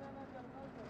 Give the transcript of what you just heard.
no, no, no, no, no.